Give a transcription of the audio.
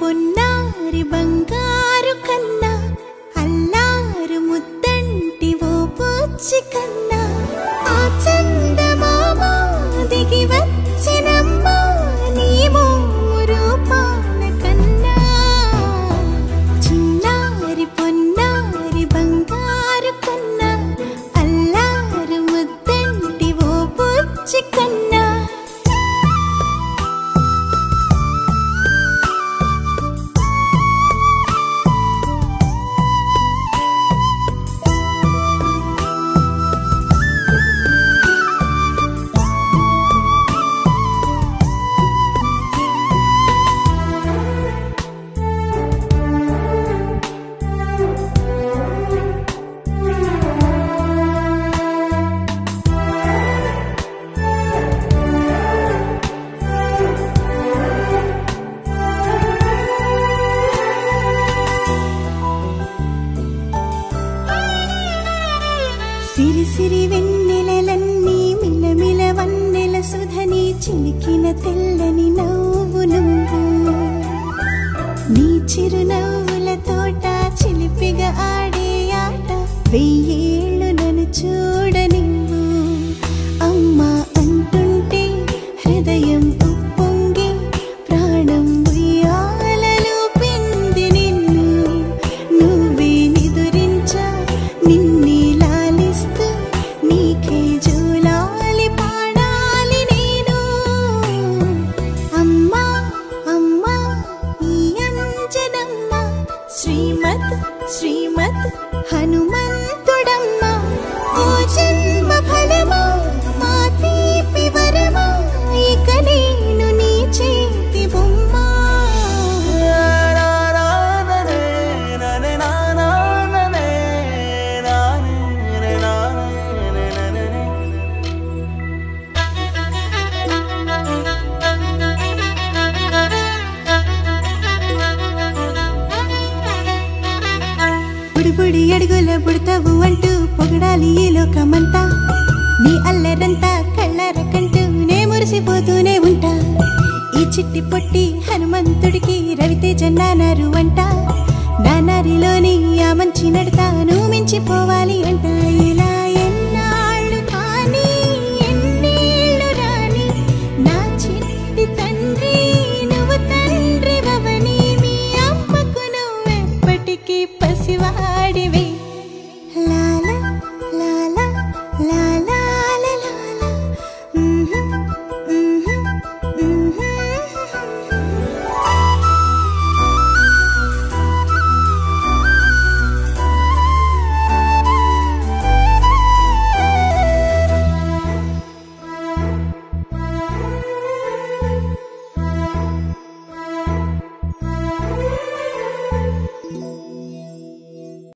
పొన్నారి బంగారు కన్నా అల్లారు ముద్దంటి ఓ పూచి కన్నా. సిరి సిరి వెన్నెలన్నీ మిలమిల వన్నెల సుధని చిలికిన తెల్లని నవ్వు నువ్వు. నీ చిరునవ్వుల తోట చిలిపిగా ఆడే ఆట వెయ్యేళ్ళు నన్ను చూడని ಹನುಮಂತ అడుగుల పుడతావు అంటూ పొగడాలి ఈ లోకమంతా. నీ అల్లరంతా కళ్ళార కంటూ నే మురిసిపోతూనే ఉంటా. ఈ చిట్టి పొట్టి హనుమంతుడికి రవితేజ నానారు అంట. నానారిలోని ఆ మంచి నడతాను మించిపోవాలి